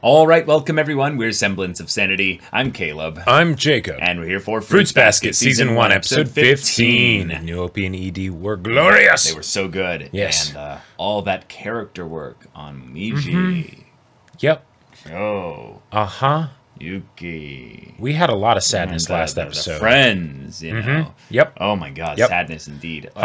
All right, welcome everyone. We're Semblance of Sanity. I'm Caleb. I'm Jacob. And we're here for Fruits Basket, Season 1, Episode 15. Neopie and Edie were glorious. They were so good. Yes. And uh, all that character work on Miji. Mm-hmm. Yep. Oh, Uh huh. Yuki. We had a lot of sadness the- last the- the episode. Mm-hmm. friends, you know. Yep. Oh my god, Yep. sadness indeed. Like,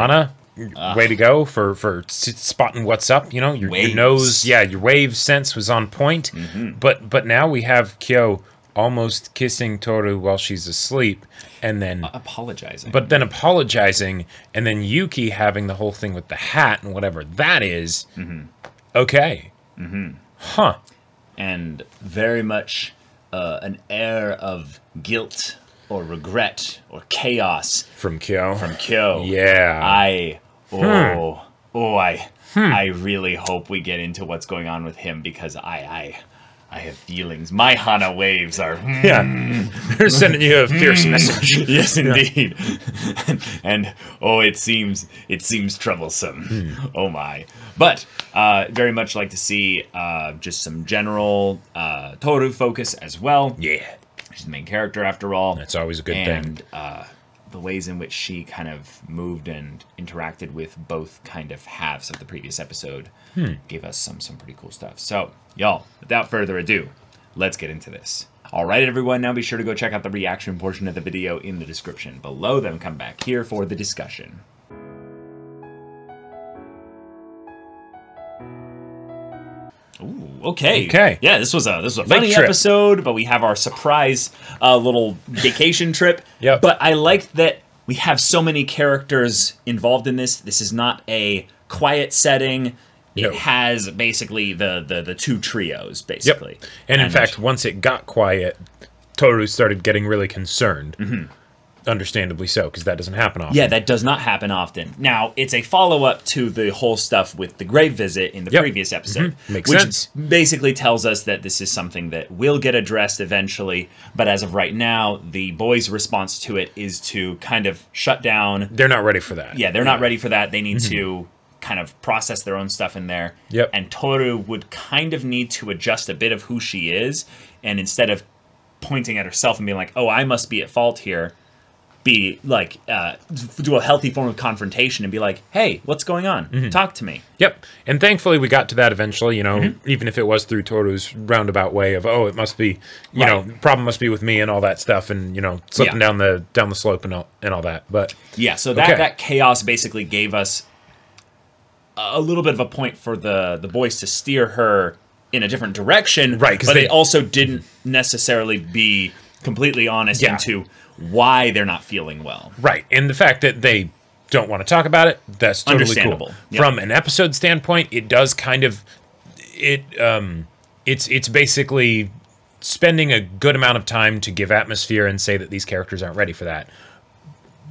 Hana, way to go for for spotting what's up. You know, your, your nose, yeah, your wave sense was on point. Mm-hmm. But but now we have Kyo almost kissing Tohru while she's asleep, and then apologizing. but then apologizing, and then Yuki having the whole thing with the hat and whatever that is. Okay. Mm-hmm. Huh. and very much uh, an air of guilt or regret or chaos From Kyo. from Kyo. yeah. I Hmm. oh oh I I really hope we get into what's going on with him because I I I have feelings. My Hana waves are yeah. They're sending you a fierce message. yes indeed, and, and, oh it seems it seems troublesome. Hmm. Oh my! But uh, very much like to see uh, just some general uh, Tohru focus as well. Yeah. She's the main character after all. That's always a good and thing. uh, the ways in which she kind of moved and interacted with both kind of halves of the previous episode Hmm. gave us some some pretty cool stuff. So, y'all, without further ado, let's get into this. All right, everyone. Now be sure to go check out the reaction portion of the video in the description below. Then come back here for the discussion. Okay. Okay. Yeah, this was a this was a funny trip. episode, but we have our surprise uh, little vacation trip. Yep. But I like that we have so many characters involved in this. This is not a quiet setting. It No. has basically the, the the two trios, basically. Yep. basically. And in fact, once it got quiet, Tohru started getting really concerned. Understandably so, because that doesn't happen often. yeah, that does not happen often. Now, it's a follow up to the whole stuff with the grave visit in the Yep. previous mm-hmm. episode, Makes which sense. basically tells us that this is something that will get addressed eventually. But as of right now, the boys' response to it is to kind of shut down They're not ready for that. yeah, they're not ready for that. They need mm-hmm. to kind of process their own stuff in there. Yep. And Tohru would kind of need to adjust a bit of who she is, and instead of pointing at herself and being like, "Oh, I must be at fault here," be like, uh, do a healthy form of confrontation and be like, "Hey, what's going on? Talk to me." Yep. And thankfully, we got to that eventually. You know, Mm-hmm. even if it was through Tohru's roundabout way of, oh, it must be, you Right. know, problem must be with me and all that stuff, and you know, slipping Yeah. down the down the slope and all and all that. But Yeah, so that Okay. that chaos basically gave us a little bit of a point for the the boys to steer her in a different direction, right? But they- they also didn't necessarily be completely honest Yeah. into why they're not feeling well. right, and the fact that they don't want to talk about it, that's totally Understandable. cool. Yep. From an episode standpoint, it does kind of it um it's it's basically spending a good amount of time to give atmosphere and say that these characters aren't ready for that.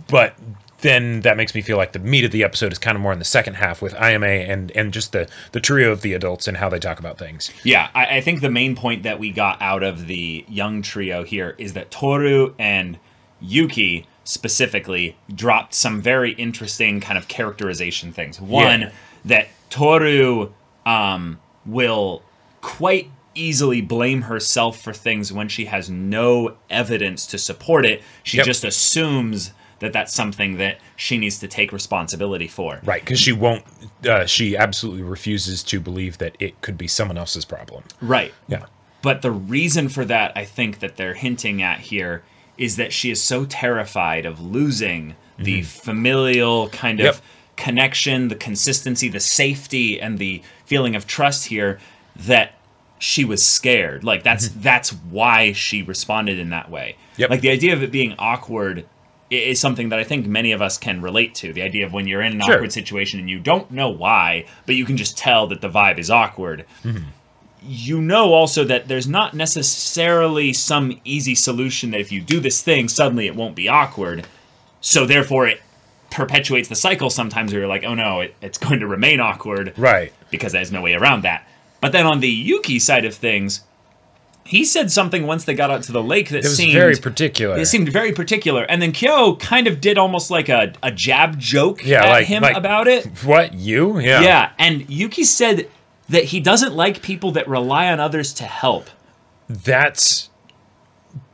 But then that makes me feel like the meat of the episode is kind of more in the second half with Ayame and and just the the trio of the adults and how they talk about things. Yeah, I, I think the main point that we got out of the young trio here is that Tohru and Yuki specifically dropped some very interesting kind of characterization things. One, Yeah. that Tohru um, will quite easily blame herself for things when she has no evidence to support it. She Yep. just assumes that that's something that she needs to take responsibility for. Right, because she won't. Uh, she absolutely refuses to believe that it could be someone else's problem. Right. Yeah. But the reason for that, I think, that they're hinting at here is that she is so terrified of losing the familial kind of Mm-hmm. Yep. connection, the consistency, the safety, and the feeling of trust here that she was scared. Like that's that's why she responded in that way. Mm-hmm. Yep. Like the idea of it being awkward is something that I think many of us can relate to. The idea of when you're in an Sure. awkward situation and you don't know why, but you can just tell that the vibe is awkward you know also that there's not necessarily some easy solution that if you do this thing, suddenly it won't be awkward. So therefore, it perpetuates the cycle sometimes where you're like, oh no, it, it's going to remain awkward Right. because there's no way around that. But then on the Yuki side of things, he said something once they got out to the lake that seemed very particular. it seemed very particular. And then Kyo kind of did almost like a, a jab joke Yeah, at like- him like- about it. what you? Yeah. Yeah, and Yuki said that he doesn't like people that rely on others to help. That's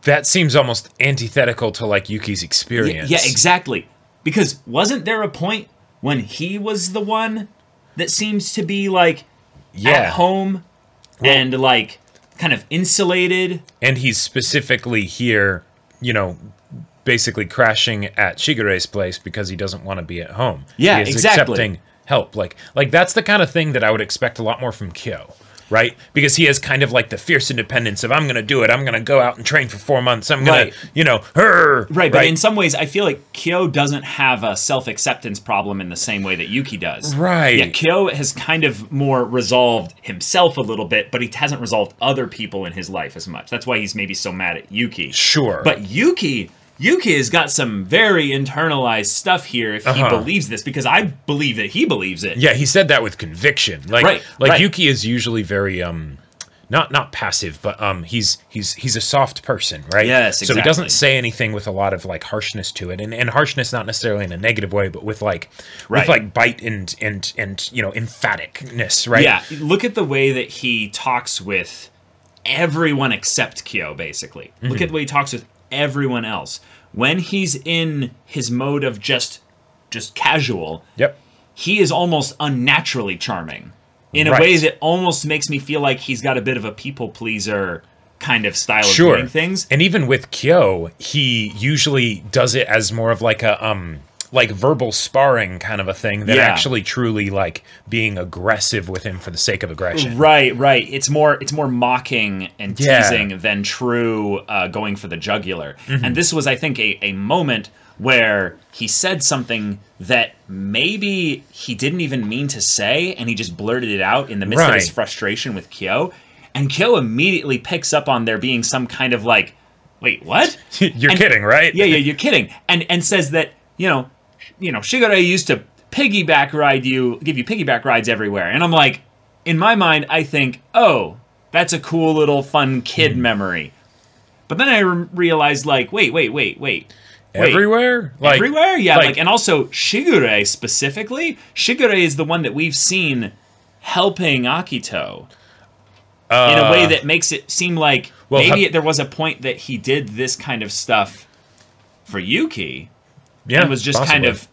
that seems almost antithetical to like Yuki's experience. yeah, exactly. Because wasn't there a point when he was the one that seems to be like Yeah. at home and like kind of insulated? and he's specifically here, you know, basically crashing at Shigure's place because he doesn't want to be at home. Yeah, exactly. accepting help. Like like that's the kind of thing that I would expect a lot more from Kyo. Right? Because he has kind of like the fierce independence of I'm gonna do it, I'm gonna go out and train for four months, I'm gonna you know, her Right, but in some ways, I feel like Kyo doesn't have a self acceptance problem in the same way that Yuki does. Right. Yeah, Kyo has kind of more resolved himself a little bit, but he hasn't resolved other people in his life as much. That's why he's maybe so mad at Yuki. Sure. But Yuki, Yuki has got some very internalized stuff here if he Uh-huh. believes this, because I believe that he believes it. Yeah, he said that with conviction. Like Right, like right. Yuki is usually very um not not passive, but um he's he's he's a soft person, right? Yes, So he doesn't say anything with a lot of like harshness to it. And and harshness not necessarily in a negative way, but with like Right. with like bite and and and you know, emphaticness, right? Yeah, look at the way that he talks with everyone except Kyo, basically. Look Mm-hmm. at the way he talks with everyone else. When he's in his mode of just just casual, Yep. he is almost unnaturally charming. In a Right. way that almost makes me feel like he's got a bit of a people pleaser kind of style Sure. of doing things. And even with Kyo, he usually does it as more of like a um like verbal sparring kind of a thing than Yeah. actually truly like being aggressive with him for the sake of aggression. Right, right. It's more it's more mocking and Yeah. teasing than true uh, going for the jugular. Mm-hmm. And this was, I think, a, a moment where he said something that maybe he didn't even mean to say, and he just blurted it out in the midst of his frustration with Kyo. And Kyo immediately picks up on there being some kind of like, wait, what? You're And- kidding, right? Yeah, yeah, you're kidding. And and says that you know, you know, Shigure used to piggyback ride you, give you piggyback rides everywhere. And I'm like, in my mind, I think, oh, that's a cool little fun kid Hmm. memory. But then I re- realized, like, wait, wait, wait, wait. Wait, Everywhere? Like everywhere? Yeah, like- like, and also Shigure specifically. Shigure is the one that we've seen helping Akito in a way that makes it seem like Uh, Well, maybe ha- there was a point that he did this kind of stuff for Yuki yeah, and was just kind of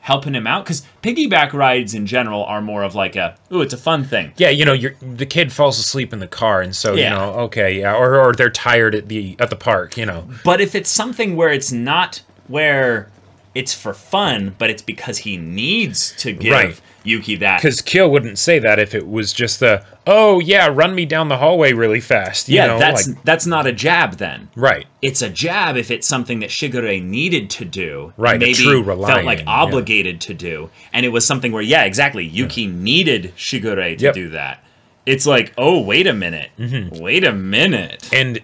helping him out because piggyback rides in general are more of like a ooh it's a fun thing Yeah, you know, you're, the kid falls asleep in the car, and so Yeah. you know, okay, yeah, or or they're tired at the at the park, you know. but if it's something where it's not where it's for fun but it's because he needs to give Right. Yuki that Because Kyo wouldn't say that if it was just the oh yeah, run me down the hallway really fast. You yeah know, that's like, that's not a jab then right. it's a jab if it's something that Shigure needed to do, Right, a Maybe true felt relying, like yeah. obligated to do, and it was something where, yeah, exactly, Yuki needed Shigure to Yep. Mm-hmm. do that. It's like, oh, wait a minute, wait a minute. And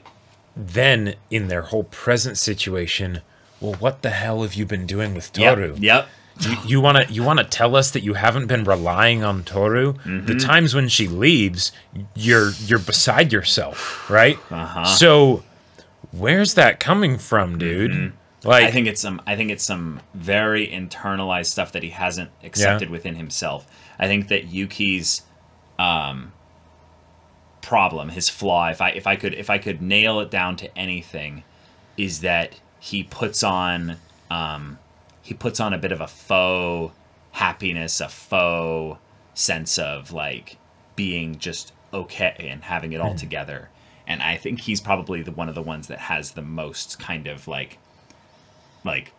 then in their whole present situation, well, what the hell have you been doing with Tohru? Yep, yep. You, you wanna you wanna tell us that you haven't been relying on Tohru? Mm-hmm. The times when she leaves, you're you're beside yourself, right? Uh-huh. So where's that coming from, dude? Like Mm-hmm. I think it's some. I think it's some very internalized stuff that he hasn't accepted within himself. I think that Yuki's um, problem, his flaw, if I if I could if I could nail it down to anything, is that he puts on um, he puts on a bit of a faux happiness, a faux sense of like being just okay and having it all together. And I think he's probably the one of the ones that has the most kind of like like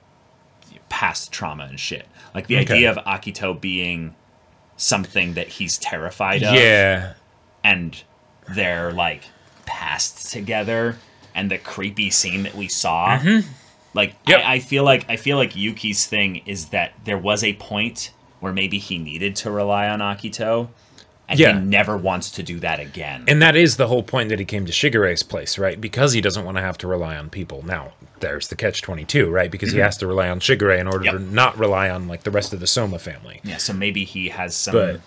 past trauma and shit. Like the Okay. idea of Akito being something that he's terrified of yeah. and they're like past together and the creepy scene that we saw like Mm-hmm. Yep. I, I feel like i feel like yuki's thing is that there was a point where maybe he needed to rely on akito and Yeah. he never wants to do that again And that is the whole point that he came to Shigure's place, right? Because he doesn't want to have to rely on people. Now, there's the catch 22, right? Because he has to rely on Shigure in order Mm-hmm. Yep. to not rely on like the rest of the Soma family. yeah so maybe he has some But-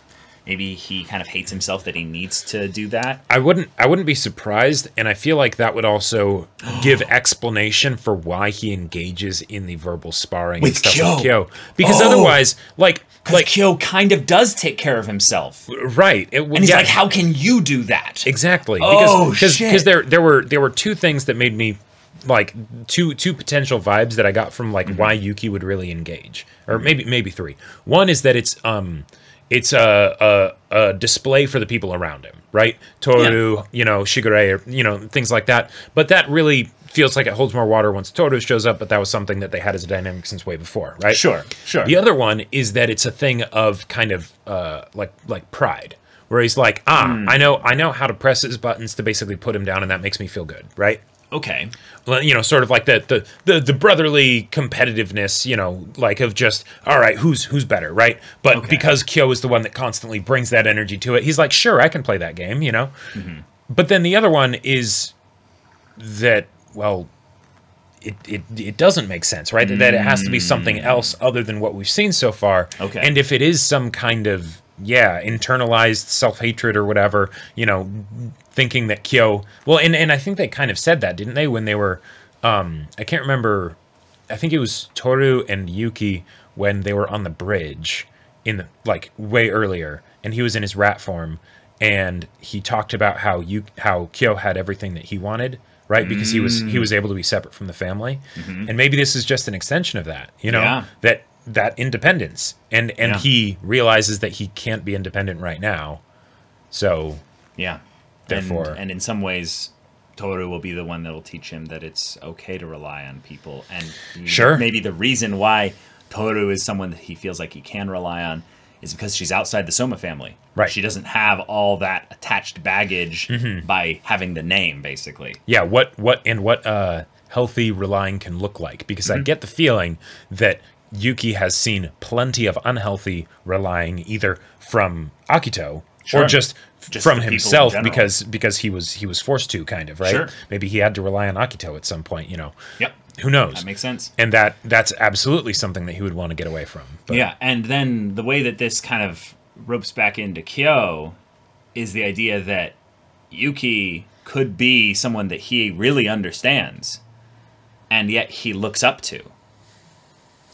maybe he kind of hates himself that he needs to do that. I wouldn't I wouldn't be surprised, and I feel like that would also give explanation for why he engages in the verbal sparring With and stuff Kyo. with Kyo. Because Oh. otherwise, like Like Kyo kind of does take care of himself, right, it, and he's like, "How can you do that?" Exactly. Oh, because shit. because there there were there were two things that made me like two two potential vibes that I got from like Mm-hmm. why Yuki would really engage, or maybe maybe three. One is that it's um it's a a, a display for the people around him, right? Tohru, you know, Shigure, or, you know, things like that. But that really feels like it holds more water once Tohru shows up. But that was something that they had as a dynamic since way before, right? Sure, sure. The other one is that it's a thing of kind of uh, like like pride, where he's like, ah, Hmm. I know I know how to press his buttons to basically put him down, and that makes me feel good, right? Okay. Well, You know, sort of like the the the, the brotherly competitiveness, you know, like of just all right, who's who's better, right? But Okay. because Kyo is the one that constantly brings that energy to it, he's like, sure, I can play that game, you know. Mm-hmm. But then the other one is that well, it, it, it doesn't make sense, right? That it has to be something else other than what we've seen so far. Mm. Okay. And if it is some kind of, yeah, internalized self hatred or whatever, you know, thinking that Kyo, well, and, and I think they kind of said that, didn't they, when they were, um, I can't remember, I think it was Tohru and Yuki when they were on the bridge in the, like way earlier, and he was in his rat form, and he talked about how you how Kyo had everything that he wanted, right? Because he was he was able to be separate from the family, and maybe this is just an extension of that, you know, Yeah. that that independence, and and Yeah. he realizes that he can't be independent right now, so Yeah. Therefore- and, and in some ways, Tohru will be the one that will teach him that it's okay to rely on people. And Sure. maybe the reason why Tohru is someone that he feels like he can rely on is because she's outside the Soma family. Right. She doesn't have all that attached baggage by having the name, basically. yeah what what and what uh healthy relying can look like because Mm-hmm. i get the feeling that yuki has seen plenty of unhealthy relying either from akito Sure. or just, Just from the people in himself because because he was he was forced to kind of right Sure. maybe he had to rely on akito at some point you know Yep. who knows That makes sense. and that that's absolutely something that he would want to get away from but Yeah, and then the way that this kind of ropes back into Kyo is the idea that Yuki could be someone that he really understands and yet he looks up to.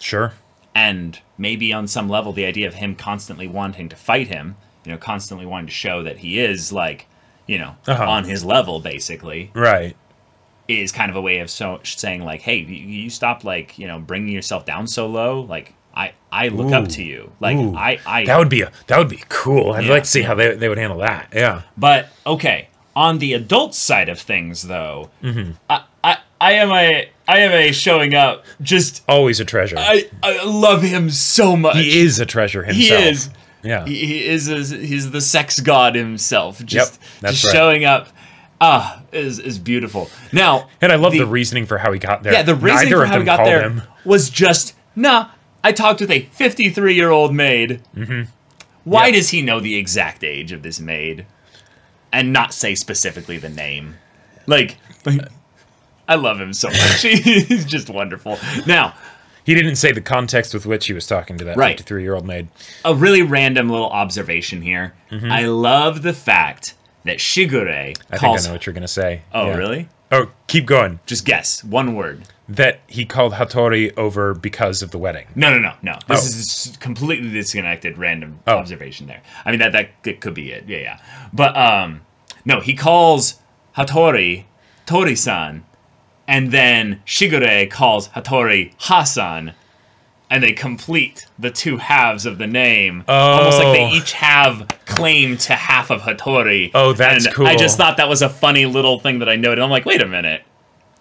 Sure. And maybe on some level the idea of him constantly wanting to fight him, you know, constantly wanting to show that he is like, you know, Uh-huh. on his level basically right. is kind of a way of so saying like, hey, you, stop like, you know, bringing yourself down so low, like I I look up to you. Like Ooh. I I that would be a that would be cool. I'd Yeah, like to see how they, they would handle that. Yeah. But okay, on the adult side of things, though, Mm-hmm. I, Ayame I am a showing up. Just always a treasure I I love him so much. he is a treasure himself. He is. yeah He, he is. A, he's the sex god himself. Just that's just right. showing up. Ah, is is beautiful. Now, And I love the, the- reasoning for how he got there. yeah, the reasoning Neither for how he got there him. was just nah. I talked with a 53 year old maid. Mm-hmm. Why Yeah. does he know the exact age of this maid, and not say specifically the name? Like, like I love him so much. He's just wonderful. Now, He didn't say the context with which he was talking to that Right. 53 year old maid. a really random little observation here. I love the fact that Shigure Mm-hmm. I calls. think I know what you're going to say. oh, Yeah. really? Oh, keep going. Just guess one word. That he called Hatori over because of the wedding. No, no, no, no. This Oh. is completely disconnected, random Oh. observation there. I mean that that c- could be it. Yeah, yeah. But um, no, he calls Hatori Tori-san, and then Shigure calls Hatori Hasan, and they complete the two halves of the name. Almost like they Oh. each have claim to half of Hatori. Oh, that's and cool. I just thought that was a funny little thing that I noted. I'm like, wait a minute.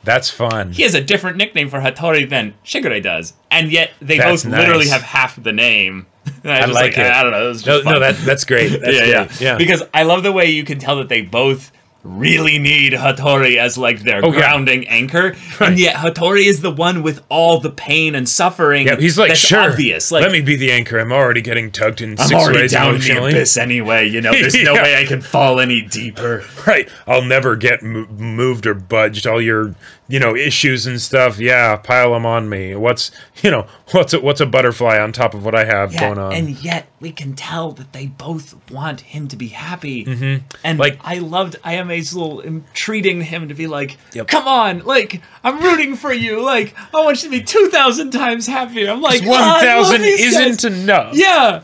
That's fun. He has a different nickname for Hatori than Shigure does, and yet they That's both literally have half the name. And I, was like it. I, I don't know. No, just no, fun. that, that's great. That's yeah, yeah, yeah. Because I love the way you can tell that they both really need Hatori as like their Oh, yeah. grounding anchor, Right. and yet Hatori is the one with all the pain and suffering. Yeah, he's like, sure. obvious. Like, let me be the anchor. I'm already getting tugged in I'm six already ways down the abyss anyway. You know, there's no way I can fall any deeper. Right. I'll never get mo- moved or budged. All your, you know, issues and stuff. Yeah, pile them on me. What's, you know, what's a, what's a butterfly on top of what I have Yeah, going on? and yet we can tell that they both want him to be happy. And Mm-hmm. Like- I loved Ayame's little entreating him to be like, Yep. "Come on, like I'm rooting for you. Like I want you to be two thousand times happier." I'm like, One "Oh, thousand isn't guys." enough. Yeah,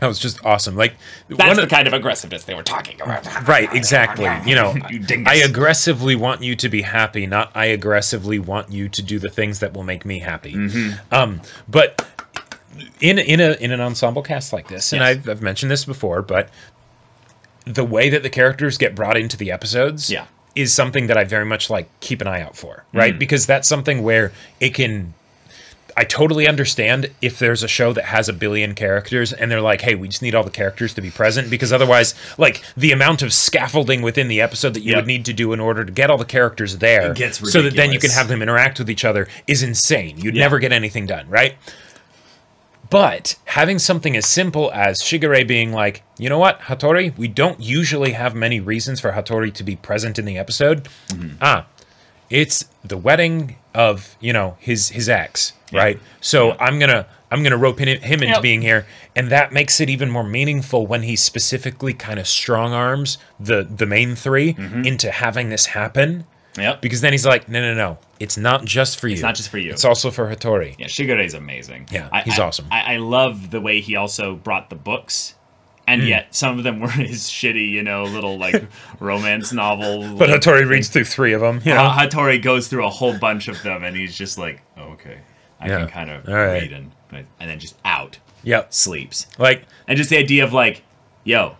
That was just awesome. Like that's the of, kind of aggressiveness they were talking about. right, exactly. You know, You. I aggressively want you to be happy, not I aggressively want you to do the things that will make me happy. Mm-hmm. Um, but in in a in an ensemble cast like this, and Yes. I've, I've mentioned this before, but the way that the characters get brought into the episodes, Yeah. is something that I very much like keep an eye out for, right? Mm. Because that's something where it can. I totally understand if there's a show that has a billion characters and they're like, hey, we just need all the characters to be present because otherwise, like, the amount of scaffolding within the episode that you Yep. would need to do in order to get all the characters there gets so that then you can have them interact with each other is insane. You'd Yeah. never get anything done, right? But having something as simple as Shigure being like, you know what, Hatori, we don't usually have many reasons for Hatori to be present in the episode. Mm-hmm. Ah, it's the wedding of you know his his ex, right? So I'm gonna I'm gonna rope in, him into Yep. being here, and that makes it even more meaningful when he specifically kind of strong arms the the main 3 Mm-hmm. into having this happen. Yep. Because then he's like, no, no, no, it's not just for you. It's not just for you. It's also for Hatori. Yeah, Shigure is amazing. Yeah, I- he's I- awesome. I, I love the way he also brought the books, and Hmm. yet some of them were his shitty, you know, little like romance novel. But like, Hatori reads through three of them. Know? Hatori goes through a whole bunch of them, and he's just like, oh, okay, I Yeah. can kind of All right. read and and then just out yep. sleeps, Like and just the idea of like, yo,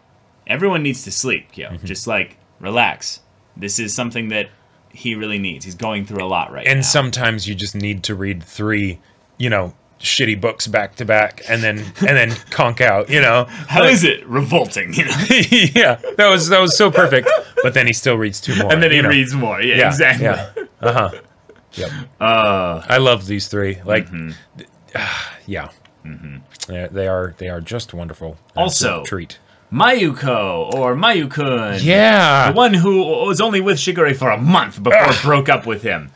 everyone needs to sleep, yo, Mm-hmm. just like relax. This is something that he really needs. He's going through a lot right and now. sometimes you just need to read three, you know, shitty books back to back and then and then conk out, you know. How is it revolting, you know? yeah. That was that was so perfect. But then he still reads two more. and then he know. reads more. Yeah, Yeah, exactly. Yeah. Uh-huh. Yep. Uh, I love these three. Like Mm-hmm. ah, yeah. They're- They are they are just wonderful. Also- treat. Mayuko or Mayukun. Yeah. The one who was only with Shigure for a month before broke up with him.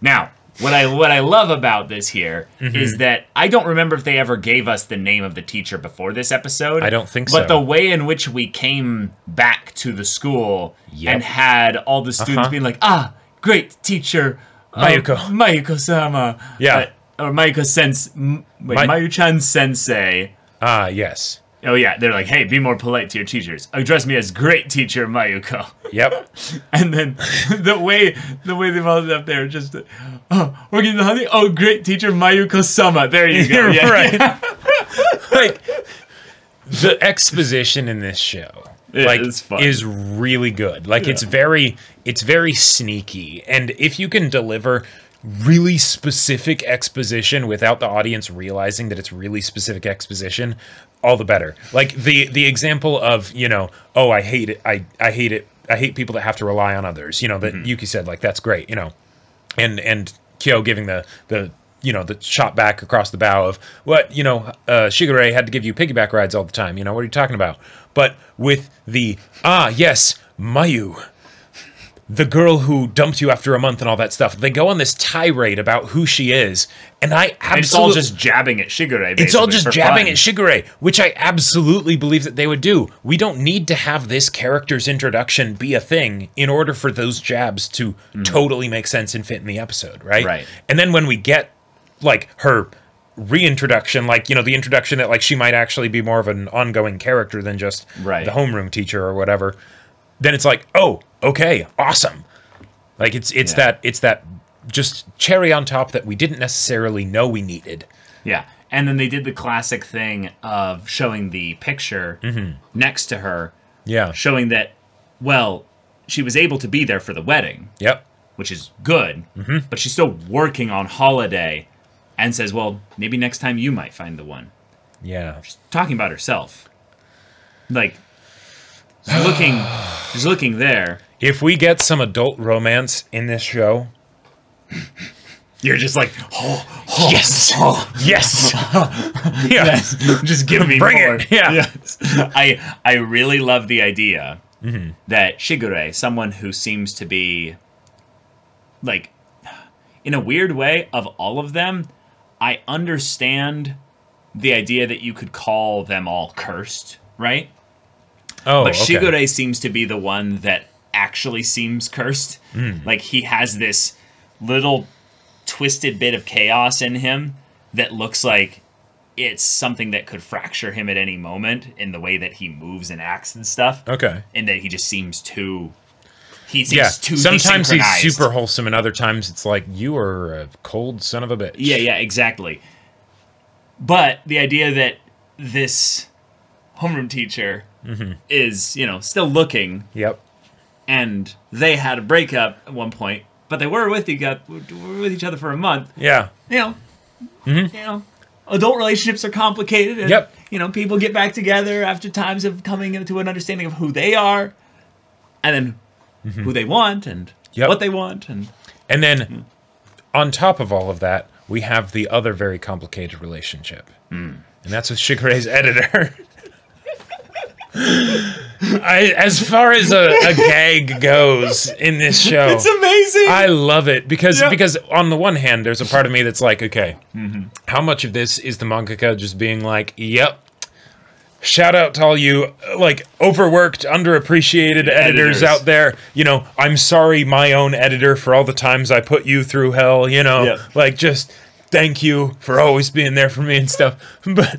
Now, what I what I love about this here is Mm-hmm. that I don't remember if they ever gave us the name of the teacher before this episode. I don't think But so. But the way in which we came back to the school Yep. and had all the students Uh-huh. being like, "Ah, great teacher, uh, Mayuko. Mayuko-sama." Yeah. Uh, or Mayuko sense, m- wait, My- Mayu-chan sensei. Ah, yes. Oh yeah, they're like, hey, be more polite to your teachers. Address me as great teacher Mayuko. Yep. And then the way the way they followed it up there, just oh, we're getting the honey. Oh, great teacher Mayuko Sama. There you go. Yeah, right. yeah. like the exposition in this show Yeah, like it's fun. is really good like it's very it's very sneaky and if you can deliver really specific exposition without the audience realizing that it's really specific exposition all the better like the the example of you know oh i hate it i i hate it i hate people that have to rely on others you know that yuki said like that's great you know and and Kyo giving the the you know the shot back across the bow of what you know uh, Shigure had to give you piggyback rides all the time. You know what are you talking about? But with the ah yes Mayu, the girl who dumped you after a month and all that stuff, they go on this tirade about who she is, and I absolutely It's all just jabbing at Shigure. it's all just jabbing fun. at Shigure, which I absolutely believe that they would do. We don't need to have this character's introduction be a thing in order for those jabs to totally make sense and fit in the episode, right? Mm. Right. And then when we get like her reintroduction, like you know the introduction that like she might actually be more of an ongoing character than just Right. the homeroom teacher or whatever, then it's like, oh, okay, awesome. Like it's it's Yeah. that it's that just cherry on top that we didn't necessarily know we needed. Yeah. And then they did the classic thing of showing the picture Mm-hmm. next to her, Yeah. showing that, well, she was able to be there for the wedding, Yep. which is good, Mm-hmm. but she's still working on holiday and says, well, maybe next time you might find the one. Yeah. Talking about herself. Like, Just looking, just looking there. If we get some adult romance in this show, You're just like, oh, oh Yes. oh, yes, yeah, yes. just give me Bring more. it, yeah. Yes. I I really love the idea Mm-hmm. that Shigure, someone who seems to be like in a weird way of all of them, I understand the idea that you could call them all cursed, right? Oh, But okay. Shigure seems to be the one that actually seems cursed. Hmm. Like he has this little twisted bit of chaos in him that looks like it's something that could fracture him at any moment in the way that he moves and acts and stuff. Okay. And that he just seems too. He seems Yeah. too. Sometimes he's super wholesome, and other times it's like you are a cold son of a bitch. Yeah, yeah, exactly. But the idea that this homeroom teacher Mm-hmm. is, you know, still looking Yep. and they had a breakup at one point, but they were with each were with each other for a month. Yeah. You know, you know, adult relationships are complicated. And, Mm-hmm. Yep. You know, people get back together after times of coming to an understanding of who they are, and then who they want and Mm-hmm. Yep. what they want, and And then on top of all of that, we have the other very complicated relationship. Hmm. And that's with Shigure's editor. I, as far as a, a gag goes in this show, it's amazing. I love it because Yeah. because on the one hand, there's a part of me that's like, okay, Mm-hmm. how much of this is the mangaka just being like, yep. Shout out to all you like overworked, underappreciated editors, Editors. out there. You know, I'm sorry, my own editor, for all the times I put you through hell. You know, like just thank you for always being there for me and stuff. But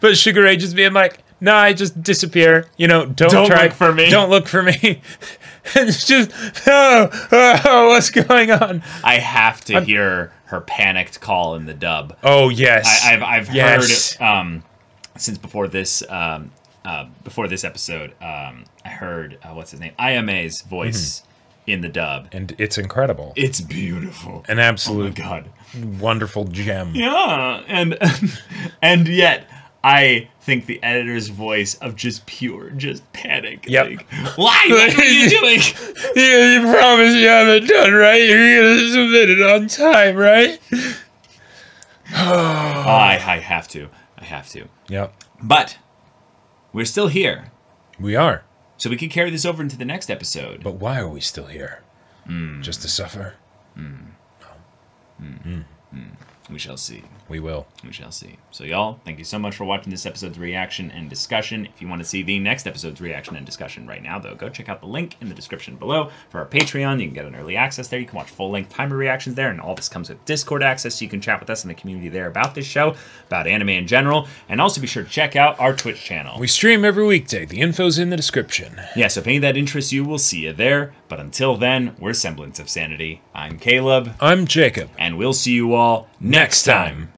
but Shigure just being like, nah, I just disappear. You know, don't, Don't try look for me." Don't look for me. it's just oh, oh, what's going on? I have to hear her panicked call in the dub. Oh yes, I, I've I've Yes. heard um, since before this um, uh, before this episode. Um, I heard uh, what's his name, Ayame's voice Mm-hmm. in the dub. and it's incredible. It's beautiful. An oh my absolute god. wonderful gem. Yeah, and and yet I think the editor's voice of just pure just panic. Yep. Like, Why? What are you doing? You, you promise you haven't done right. You're gonna submit it on time, right? Oh, I I have to. I have to. Yep, But we're still here, we are. so we can carry this over into the next episode. But why are we still here? Hmm. Just to suffer? Hmm. Oh. Hmm. We shall see. We will. We shall see. So, y'all, thank you so much for watching this episode's reaction and discussion. If you want to see the next episode's reaction and discussion right now, though, go check out the link in the description below for our Patreon. You can get an early access there. You can watch full length timer reactions there, and all this comes with Discord access, so you can chat with us in the community there about this show, about anime in general, and also be sure to check out our Twitch channel. We stream every weekday. The info's in the description. yeah, so if any of that interests you, we'll see you there. But until then, we're Semblance of Sanity. I'm Caleb, I'm Jacob. and we'll see you all next time.